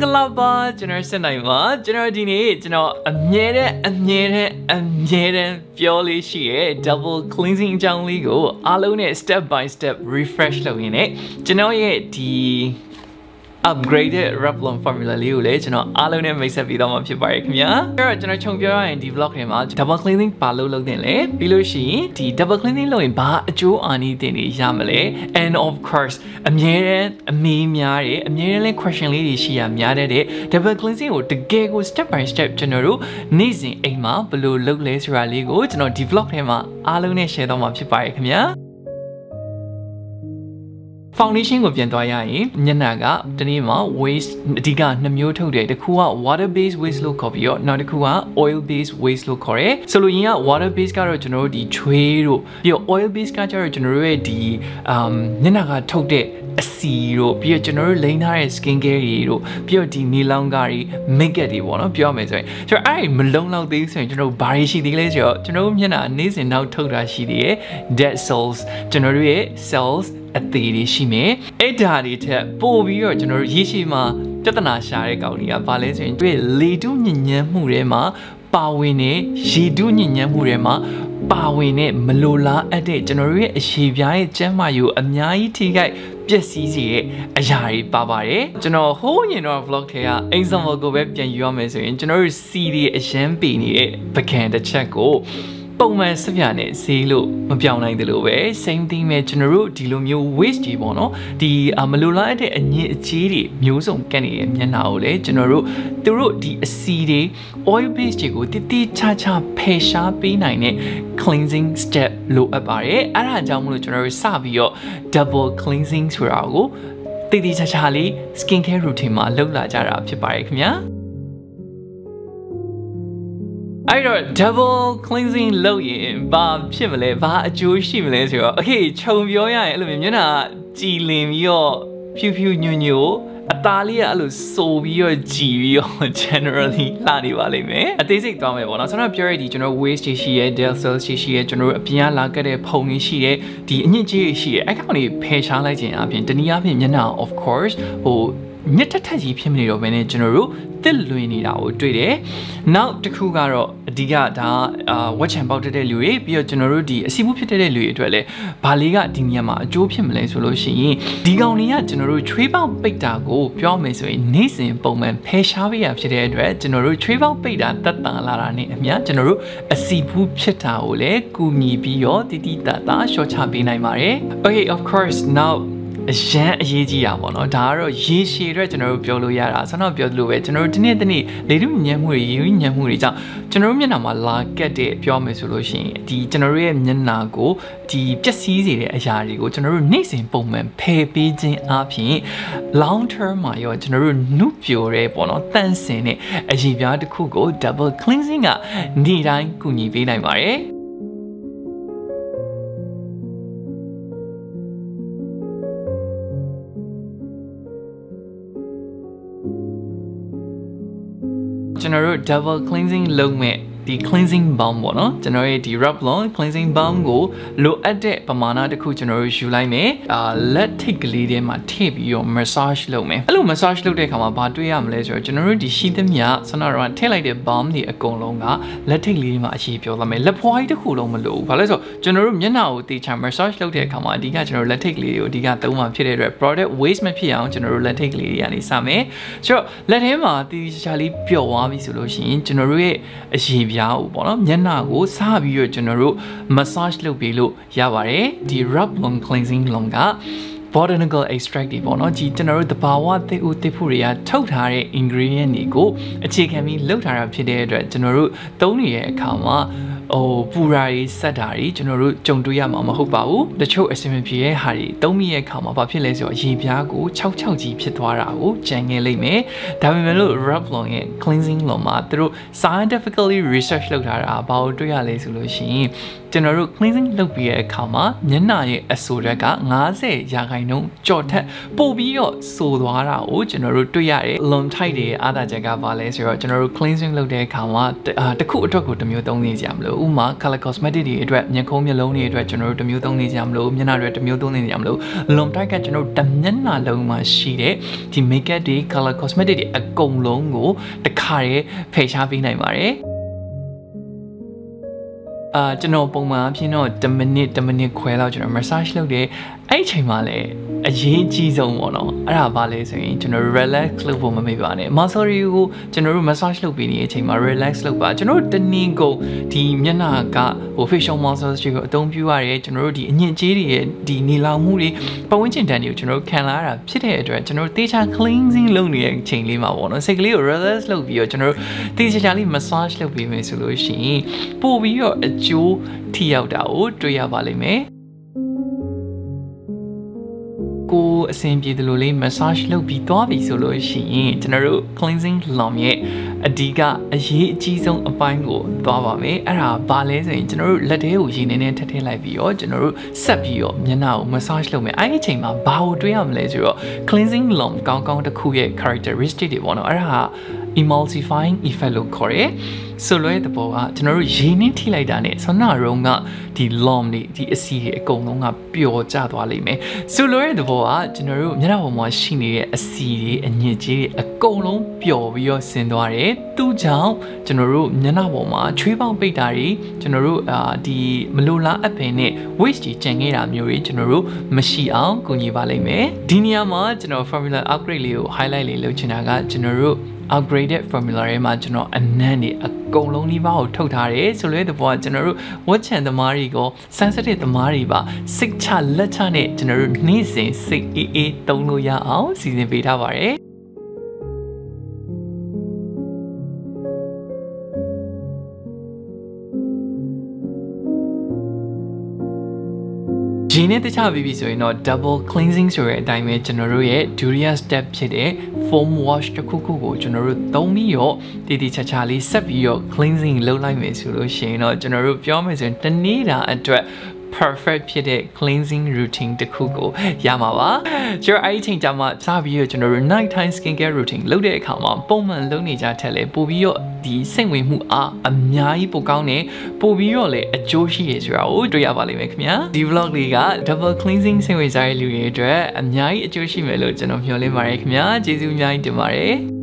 ္ဂလာပါကျွန်တော်စစ်နိုင်ပါကျွန်တော်ဒီနေ့ကျွန်တော်အမြဲတမ်းအမြဲတမ်းအမြဲတမ်းပြောလေးရှိရဲ့ double cleansing အကြောင်းလေးကိုအားလုံးနဲ့ step by step refresh လုပ်ရင်းနဲ့ကျွန်တော်ရဲ့ဒီ upgraded Revlon formula လေးကိုလည်းကျွန်တော်အားလုံးနဲ့မိတ်ဆက်ပေးတော့မှာဖြစ်ပါတယ်ခင်ဗျာအဲ့တော့ကျွန်တော်ခြုံပြောရရင်ဒီ vlog ထဲမှာ double cleansing ဘာလို့လုပ်တင်လဲပြီးလို့ရှိရင်ဒီ double cleansing လုပ်ရင်ဘာအကျိုးအာနိသင်တွေရမလဲ and of course အမြဲတမ်းအမေးများတယ်အမြဲတမ်းလဲ question လေးတွေရှိရများတဲ့ double cleansing ကိုတကယ်ကို step by step ကျွန်တော်တို့နေ့စဉ်အိမ်မှာဘယ်လိုလုပ်လဲဆိုတာလေးကိုကျွန်တော်ဒီ vlog ထဲမှာအားလုံးနဲ့ share တော့မှာဖြစ်ပါတယ်ခင်ဗျာ foundation ကိုပြန်သွားရရင်ညနာကတနေ့မှာ waste အဓိကနှစ်မျိုးထုတ်တယ်တစ်ခုက water based waste လို့ခေါ်ပြီးတော့နောက်တစ်ခုက oil based waste လို့ခေါ်တယ်ဆိုလိုရင်းက water based ကတော့ကျွန်တော်တို့ဒီချွေးတို့ပြီးတော့ oil based ကကျတော့ကျွန်တော်တို့ရဲ့ဒီ um ညနာကထုတ်တဲ့အစီတို့ပြီးတော့ကျွန်တော်တို့လိမ်းထားတဲ့ skin care တွေတို့ပြီးတော့ဒီနီလောင်ကာတွေ make up တွေပေါ့နော်ပြောရမယ်ဆိုရင်ကျွန်တော်အဲ့ဒီမလုံလောက်သေးဆိုရင်ကျွန်တော်ဘာတွေရှိသေးလဲဆိုတော့ကျွန်တော်တို့မျက်နှာနေ့စဉ်နောက်ထုတ်တာရှိသေးတယ် dead cells ကျွန်တော်တို့ရဲ့ cells အသေးတွေရှိမယ်အဲ့ဒါတွေထက်ပိုပြီးတော့ကျွန်တော်တို့ရေရှည်မှာပြဿနာရှာတဲ့ကောင်တွေကဘာလဲဆိုရင်တွေ့လေတုညဉ့်ညမ်းမှုတွေမှာပါဝင်တဲ့ရေတုညဉ့်ညမ်းမှုတွေမှာပါဝင်တဲ့မလိုလားအပ်တဲ့ကျွန်တော်တို့ရဲ့အရှိပြားရဲ့ကျန်းမာရေးကိုအများကြီးထိခိုက်ပျက်စီးစေတဲ့အရာတွေပါပါတယ်ကျွန်တော်ဟိုးရင်တော့ vlog ထဲက example ကိုပဲပြန်ယူရမယ်ဆိုရင်ကျွန်တော်တို့ CD အရန်ပေနေတဲ့ပကံတစ်ချက်ကို ပုံမှန်စပြနဲ့ဈေးလို့မပြောင်းနိုင်တယ်လို့ပဲ same thing ပဲကျွန်တော်တို့ဒီလိုမျိုး waste ကြီးပေါ့နော်ဒီမလိုလားတဲ့အညစ်အကြေးတွေမျိုးစုံကတ်နေတဲ့မျက်နှာကိုလည်းကျွန်တော်တို့သူတို့ဒီအစီတွေ oil base တွေကိုတိတိကျကျဖယ်ရှားပေးနိုင်တဲ့ cleansing step လိုအပ်ပါတယ်အဲ့ဒါကြောင့်မလို့ကျွန်တော်တို့စပြီးတော့ double cleansing ဆိုတာကိုတိတိကျကျလေး skin care routine မှာလုပ်လာကြတာဖြစ်ပါတယ်ခင်ဗျာ အဲ့တော့ double cleansing လုပ်ရင်ဘာဖြစ်မလဲဘာအကျိုးရှိမလဲဆိုတော့ okay ခြုံပြောရရင်အဲ့လိုမျိုးမျက်နှာကြည်လင်ပြီးတော့ဖြူဖြူညွညွအသားလေးကအဲ့လိုစိုးပြီးတော့ကြည်ပြီးတော့ generally လှနေပါလိမ့်မယ်အသေးစိတ်သွားမယ်ပေါ့နော်ကျွန်တော်ပြောရတဲ့ဒီကျွန်တော် waste ရှိရဲ del cells ရှိရဲကျွန်တော်အပြင်ကလာခဲ့တဲ့ဖုံကြီးရှိရဲဒီအညစ်အကြေးရှိရဲအဲ့ကောင်တွေဖယ်ရှားလိုက်ခြင်းအပြင်တနည်းအားဖြင့်မျက်နှာ of course ဟို ညက်ထက်ထက်ကြီးဖြစ်မနေတော့ဘဲနဲ့ကျွန်တော်တို့တစ်လွင်နေတာကိုတွေ့တယ်။နောက်တစ်ခုကတော့အဓိကဒါအာဝက်ချန်ပေါက်တက်တဲ့လူတွေပြီးတော့ကျွန်တော်တို့ဒီအစီမှုဖြစ်တဲ့လူတွေအတွက်လည်းဘာလေးကဒီနေရာမှာအကျိုးဖြစ်မလဲဆိုလို့ရှိရင်ဒီကောင်တွေကကျွန်တော်တို့ trade ပေါက်ပိတ်တာကိုပြောမယ်ဆိုရင်နေ့စဉ်ပုံမှန်ဖယ်ရှားပေးရဖြစ်တဲ့အတွက်ကျွန်တော်တို့ trade ပေါက်ပိတ်တာတက်တန်လာတာနဲ့အမျှကျွန်တော်တို့အစီမှုဖြစ်တာကိုလည်းကူညီပြီးတော့တတိတတာရှော့ချပေးနိုင်ပါတယ်။ Okay of course now အရန်အရေးကြီးတာပေါ့နော်ဒါကတော့ရေရှည်အတွက်ကျွန်တော်တို့ပြောလို့ရတာဆောင်းတော့ပြောသလိုပဲကျွန်တော်တို့ဒီနေ့တနေ့လေတုညံမှုတွေရေဥညံမှုတွေကြောင့်ကျွန်တော်တို့မျက်နှာမှာလာကက်တဲ့ပြောမယ်ဆိုလို့ရှိရင်ဒီကျွန်တော်တို့ရဲ့မျက်နှာကိုဒီပျက်စီးစေတဲ့အရာတွေကိုကျွန်တော်တို့နေ့စဉ်ပုံမှန်ဖယ်ပေးခြင်းအပြင် long term မှာရောကျွန်တော်တို့နုပြိုတဲ့ပေါ့နော်တန့်စင်တဲ့အရေးပြားတစ်ခုကို double cleansing ကနေ့တိုင်းကူညီပေးနိုင်ပါတယ် ကျွန်တော်တို့ double cleansing လုပ်မဲ့ ဒီ cleansing balm ပေါ့နော်ကျွန်တော်ရဲ့ဒီ Revlon cleansing balm ကိုလိုအပ်တဲ့ပမာဏတစ်ခုကျွန်တော်တို့ယူလိုက်မယ်အာလက်ထိတ်ကလေးထဲမှာထည့်ပြီးတော့ massage လုပ်မယ်အဲ့လို massage လုပ်တဲ့အခါမှာဘာတွေ့ရမလဲဆိုတော့ကျွန်တော်တို့ဒီရှိသမျှဆန္ဒတော့ထည့်လိုက်တဲ့ balm တွေအကုန်လုံးကလက်ထိတ်လေးမှာအရှိပြောလာမယ်လက်ဖွားကြီးတစ်ခုလုံးမလို့ဘာလဲဆိုတော့ကျွန်တော်တို့မျက်နှာကိုတေချာ massage လုပ်တဲ့အခါမှာအဓိကကျွန်တော်တို့လက်ထိတ်ကလေးတွေကိုအဓိကသုံးမှာဖြစ်တဲ့အတွက် product waste မဖြစ်အောင်ကျွန်တော်တို့လက်ထိတ်ကလေးတွေကနေစမယ်ဆိုတော့လက်ထဲမှာတေချာလေးပျော့သွားပြီဆိုလို့ရှိရင်ကျွန်တော်တို့ရဲ့အရေးပြားကိုပေါ့နော်မျက်နှာကိုစပြီးတော့ကျွန်တော်တို့ massage လုပ်ပေးလို့ရပါတယ်ဒီ rub long cleansing long က botanical extract တွေပေါ့နော်ဒီကျွန်တော်တို့တဘာဝသစ်ဦးသစ်ဖို့တွေကထုတ်ထားတဲ့ ingredient တွေကိုအခြေခံပြီးလုပ်ထားတာဖြစ်တဲ့အတွက်ကျွန်တော်တို့သုံးနေတဲ့အခါမှာ ဟိုပူရာတွေဆက်တာတွေကျွန်တော်တို့ကြုံတွေ့ရမှာမဟုတ်ပါဘူးတချို့အဆင်မပြေတဲ့ဟာတွေသုံးမိရဲ့အခါမှာဘာဖြစ်လဲဆိုတော့ရေပြားကို66ကြီးဖြစ်သွားတာကိုကြံငယ်လိမ့်မယ်ဒါပေမဲ့လို့ Revlon ရဲ့ cleansing လုံးမှာသူတို့ scientifically research လုပ်ထားတာဘာလို့တွေ့ရလဲဆိုလို့ရှိရင် ကျွန်တော်တို့ cleansing လုပ်ပြီးတဲ့အခါမှာမျက်နှာရဲ့အဆိုဓာတ်က90ရာခိုင်နှုန်းကြော်ထက်ပိုပြီးတော့ဆိုသွားတာကိုကျွန်တော်တို့တွေ့ရတယ် long tight တွေအားသာချက်ကဘာလဲဆိုတော့ကျွန်တော်တို့ cleansing လုပ်တဲ့အခါမှာတစ်ခုအတွက်ကိုတစ်မျိုးသုံးနေကြမလို့ဥမာ color cosmetic တွေအတွက်မျက်ခုံးမျက်လုံးတွေအတွက်ကျွန်တော်တို့တစ်မျိုးသုံးနေကြမလို့မျက်နှာတွေတစ်မျိုးသုံးနေကြမလို့လွန်တိုက်ကကျွန်တော်တို့တစ်မျက်နှာလုံးမှာရှိတဲ့ဒီ makeup တွေ color cosmetic တွေအကုန်လုံးကိုတခါတည်းဖယ်ရှားပေးနိုင်ပါတယ် အာကျွန်တော်ပုံမှန်အဖြစ်တော့10မိနစ်10မိနစ်ခွဲလောက်ကျွန်တော် massage လုပ်တယ် အဲ့ဒီချိန်မှာလည်းအရေးကြီးဆုံးပေါ့နော်အဲ့ဒါဘာလဲဆိုရင်ကျွန်တော် relax လုပ်ဖို့မမေ့ပါနဲ့ muscle တွေကိုကျွန်တော်တို့ massage လုပ်ပေးနေတဲ့အချိန်မှာ relax လုပ်ပါကျွန်တော်တို့တနည်းကုန်ဒီမျက်နှာကဟို facial muscles တွေကိုအသုံးပြုရတယ်ကျွန်တော်တို့ဒီအညစ်အကြေးတွေရဲ့ဒီနေလောင်မှုတွေပတ်ဝန်းကျင်တန်းတွေကိုကျွန်တော်တို့ခံလာရတာဖြစ်တဲ့အတွက်ကျွန်တော်တို့တေချာ cleansing လုပ်နေတဲ့အချိန်လေးမှာပေါ့နော်စိတ်ကလေးကို relax လုပ်ပြီးတော့ကျွန်တော်တို့တေချာလေး massage လုပ်ပေးမယ်ဆိုလို့ရှိရင်ပို့ပြီးတော့အကျိုးထိရောက်တာကိုတွေ့ရပါလိမ့်မယ် အဆင်ပြေတယ်လို့လေး massage လုပ်ပြီးသွားပြီဆိုလို့ရှိရင်ကျွန်တော်တို့ cleansing lom ရဲ့အဓိကအရေးအကြီးဆုံးအပိုင်းကိုသွားပါမယ်အဲ့ဒါဘာလဲဆိုရင်ကျွန်တော်တို့လက်သေးကိုရေနေနဲ့ထပ်ထည့်လိုက်ပြီးတော့ကျွန်တော်တို့ဆက်ပြီးတော့မျက်နှာကို massage လုပ်မယ်အဲ့ဒီအချိန်မှာဘာကိုတွေးရမလဲဆိုတော့ cleansing lom ကောင်းကောင်းတစ်ခုရဲ့ characteristic တွေပေါ့နော်အဲ့ဒါက emulsifying effect လို့ခေါ်တယ်ဆိုလွဲတဲ့ဘောကကျွန်တော်တို့ရေနှင်းထိလိုက်တာနဲ့ဆွမ်းနာရုံးကဒီ lom တွေဒီအစီတွေအကုန်လုံးကပျော်ကျသွားလိမ့်မယ်ဆိုလွဲတဲ့ဘောကကျွန်တော်တို့မျက်နှာပေါ်မှာရှိနေတဲ့အစီတွေအညစ်အကြေးတွေအကုန်လုံးပျော်ပြီးတော့ဆင်းသွားတယ်သူ့ကြောင့်ကျွန်တော်တို့မျက်နှာပေါ်မှာချွေးပေါင်ပိတ်တာတွေကျွန်တော်တို့အာဒီမလိုလားအပ်ပင်နဲ့ waste ကြီးကျန်ခဲ့တာမျိုးတွေကျွန်တော်တို့မရှိအောင်ကူညီပါလိမ့်မယ်ဒီနေရာမှာကျွန်တော် formula upgrade လေးကို highlight လေးလုပ်ချင်တာကကျွန်တော်တို့ upgraded formula ထဲမှာကျွန်တော်အနံ့တွေအကုန်လုံးဒီပါကိုထုတ်ထားတယ်ဆိုလို့တဲ့ဘောကကျွန်တော်တို့ watch and သမားတွေကို sensitive သမားတွေပါစိတ်ချလက်ချနဲ့ကျွန်တော်တို့နေ့စဉ်စိတ်အေးအေးသုံးလို့ရအောင်စီစဉ်ပေးထားပါတယ် ရေနဲ့တခြားပြီးပြီဆိုရင်တော့ double cleansing ဆိုတဲ့အတိုင်းပဲကျွန်တော်တို့ရဲ့ durian step ဖြစ်တဲ့ foam wash တစ်ခုခုကိုကျွန်တော်တို့သုံးပြီးတော့တည်တည်ချာချာလေးဆက်ပြီးတော့ cleansing လုပ်လိုက်မယ်ဆိုလို့ရှိရင်တော့ကျွန်တော်တို့ပြောမယ်ဆိုရင်တနေ့တာအတွက် perfect ဖြစ်တဲ့ cleansing routine တစ်ခုကိုရမှာပါကျွန်တော်အဲ့ဒီချိန်ကျမှစပြီးတော့ကျွန်တော်တို့ night time skin care routine လုပ်တဲ့အခါမှာပုံမှန်လုပ်နေကြထက်လဲပို့ပြီးတော့ဒီစိတ်ဝင်မှုအားအများကြီးပိုကောင်းတယ်ပို့ပြီးတော့လည်းအကျိုးရှိရဆိုတာကိုတွေ့ရပါလိမ့်မယ်ခင်ဗျာဒီ vlog လေးက double cleansing စိတ်ဝင်စားတဲ့လူတွေအတွက်အများကြီးအကျိုးရှိမယ်လို့ကျွန်တော်မျှော်လင့်ပါတယ်ခင်ဗျာကျေးဇူးအများကြီးတင်ပါတယ်